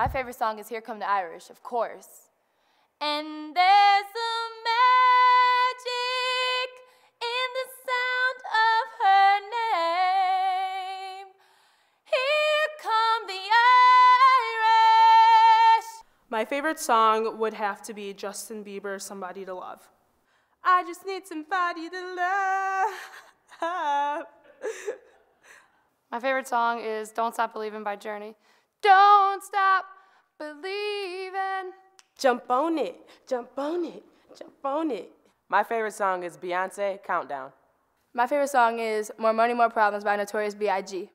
My favorite song is Here Come the Irish, of course. And there's a magic in the sound of her name. Here come the Irish. My favorite song would have to be Justin Bieber, Somebody to Love. I just need somebody to love. My favorite song is Don't Stop Believing by Journey. Don't stop believing. Jump on it, jump on it, jump on it. My favorite song is Beyonce Countdown. My favorite song is More Money, More Problems by Notorious B.I.G.